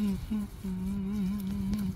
Mm-hmm.